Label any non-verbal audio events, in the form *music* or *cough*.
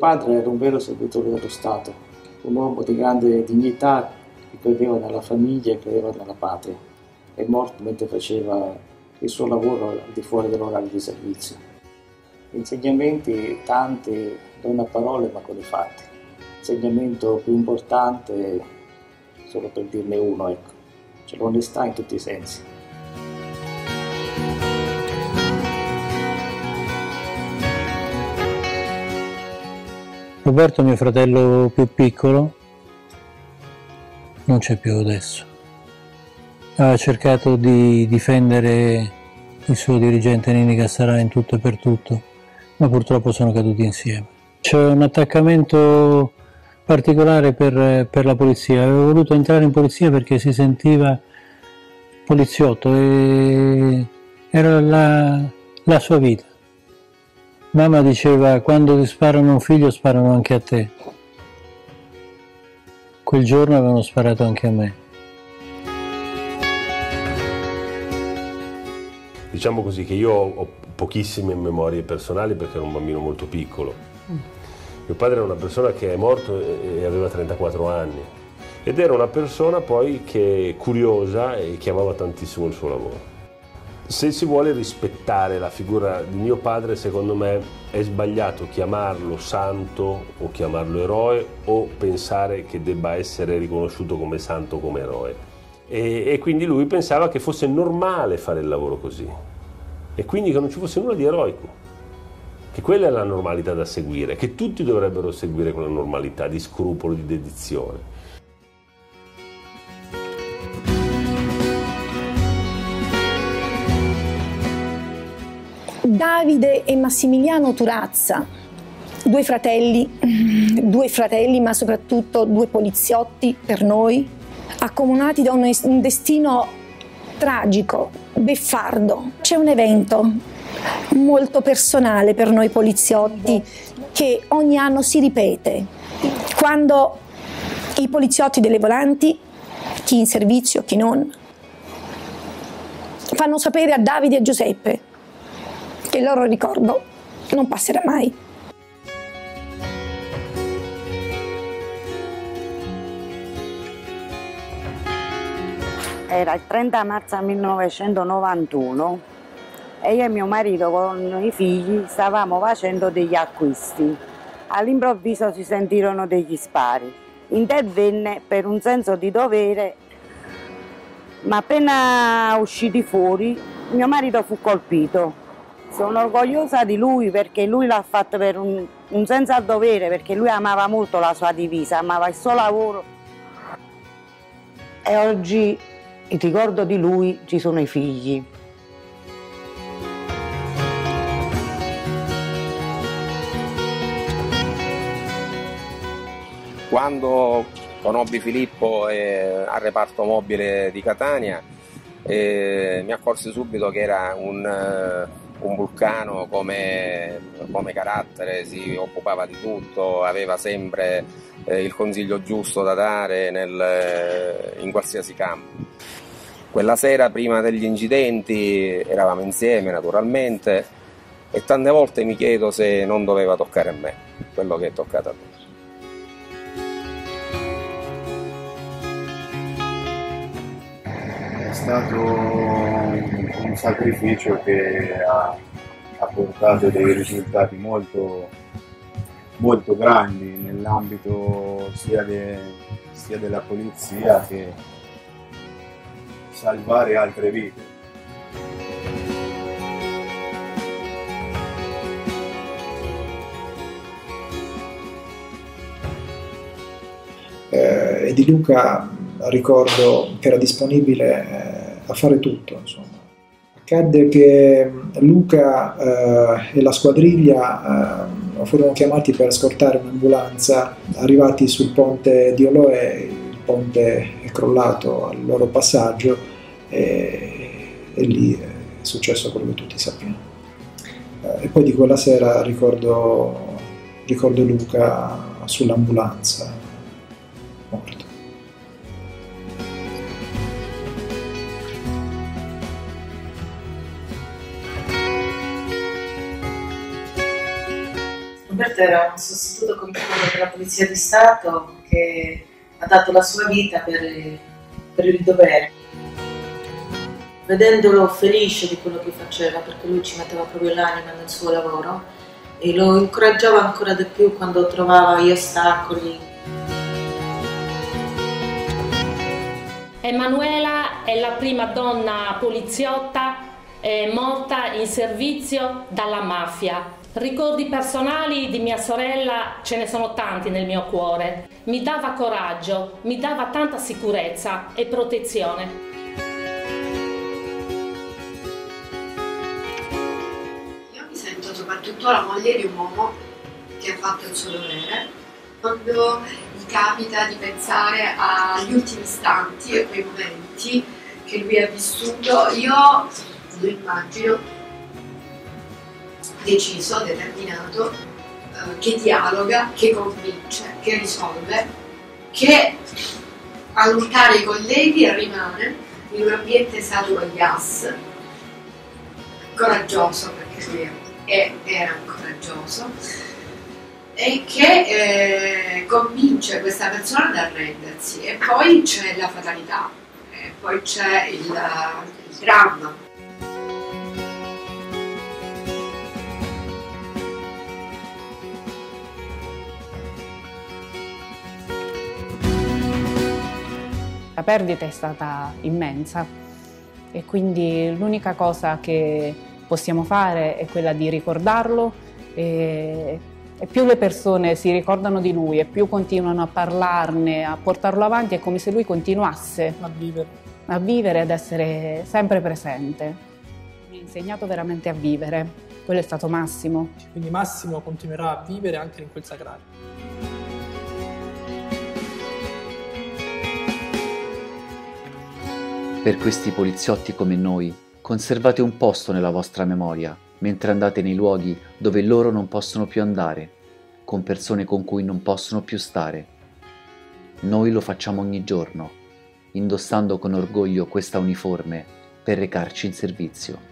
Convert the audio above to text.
padre era un vero servitore dello Stato, un uomo di grande dignità che credeva nella famiglia e credeva nella patria. È morto mentre faceva il suo lavoro al di fuori dell'orario di servizio. Insegnamenti tanti, non a parole ma con i fatti. L'insegnamento più importante, solo per dirne uno, ecco, c'è l'onestà in tutti i sensi. Roberto, mio fratello più piccolo, non c'è più adesso. Ha cercato di difendere il suo dirigente Nini Cassarà in tutto e per tutto, ma purtroppo sono caduti insieme. C'è un attaccamento particolare per, per la polizia, aveva voluto entrare in polizia perché si sentiva poliziotto e era la, la sua vita. Mamma diceva quando ti sparano un figlio sparano anche a te. Quel giorno avevano sparato anche a me. Diciamo così che io ho pochissime memorie personali perché ero un bambino molto piccolo. Mio padre era una persona che è morto e aveva 34 anni ed era una persona poi che curiosa e che amava tantissimo il suo lavoro. Se si vuole rispettare la figura di mio padre, secondo me è sbagliato chiamarlo santo o chiamarlo eroe o pensare che debba essere riconosciuto come santo o come eroe. E, e quindi lui pensava che fosse normale fare il lavoro così e quindi che non ci fosse nulla di eroico, che quella è la normalità da seguire, che tutti dovrebbero seguire quella normalità di scrupolo, di dedizione. Davide e Massimiliano Turazza, due fratelli, *laughs* due fratelli ma soprattutto due poliziotti per noi, accomunati da un, destino tragico, beffardo. C'è un evento molto personale per noi poliziotti che ogni anno si ripete. Quando i poliziotti delle volanti, chi in servizio, chi non, fanno sapere a Davide e a Giuseppe che il loro ricordo non passerà mai. Era il 30 marzo 1991 e io e mio marito con i figli stavamo facendo degli acquisti. All'improvviso si sentirono degli spari. Intervenne per un senso di dovere, ma appena usciti fuori mio marito fu colpito sono orgogliosa di lui perché lui l'ha fatto per un, un senso dovere, perché lui amava molto la sua divisa, amava il suo lavoro. E oggi il ricordo di lui ci sono i figli. Quando conobbi Filippo eh, al reparto mobile di Catania, eh, mi accorsi subito che era un, eh, un vulcano come, come, carattere, si occupava di tutto, aveva sempre eh, il consiglio giusto da dare nel, eh, in qualsiasi campo. Quella sera prima degli incidenti eravamo insieme naturalmente e tante volte mi chiedo se non doveva toccare a me quello che è toccato a me. È stato un sacrificio che ha, ha portato dei risultati molto, molto grandi nell'ambito sia, de, sia della polizia che salvare altre vite. Eh, e di Luca ricordo che era disponibile eh, a fare tutto, insomma. Accadde che Luca eh, e la squadriglia eh, furono chiamati per scortare un'ambulanza, arrivati sul ponte di Oloe, il ponte è crollato al loro passaggio e, e lì è successo quello che tutti sappiamo. Eh, e poi di quella sera ricordo, ricordo Luca sull'ambulanza Umberto era un sostituto contabile della Polizia di Stato che ha dato la sua vita per, per il dovere. Vedendolo felice di quello che faceva, perché lui ci metteva proprio l'anima nel suo lavoro, e lo incoraggiava ancora di più quando trovava gli ostacoli. Emanuela è la prima donna poliziotta eh, morta in servizio dalla mafia. Ricordi personali di mia sorella ce ne sono tanti nel mio cuore. Mi dava coraggio, mi dava tanta sicurezza e protezione. Io mi sento soprattutto la moglie di un uomo che ha fatto il suo dovere. Quando mi capita di pensare agli ultimi istanti e quei momenti che lui ha vissuto, io lo immagino deciso, determinato, eh, che dialoga, che convince, che risolve, che allontana i colleghi e rimane in un ambiente saturo di gas, coraggioso perché lui è, era coraggioso, e che eh, convince questa persona ad arrendersi. E poi c'è la fatalità, e poi c'è il, il dramma La perdita è stata immensa e quindi l'unica cosa che possiamo fare è quella di ricordarlo e, e più le persone si ricordano di lui e più continuano a parlarne, a portarlo avanti, è come se lui continuasse a vivere, a vivere ad essere sempre presente. Mi ha insegnato veramente a vivere, quello è stato Massimo. Quindi Massimo continuerà a vivere anche in quel sagrario. Per questi poliziotti come noi, conservate un posto nella vostra memoria mentre andate nei luoghi dove loro non possono più andare, con persone con cui non possono più stare. Noi lo facciamo ogni giorno, indossando con orgoglio questa uniforme per recarci in servizio.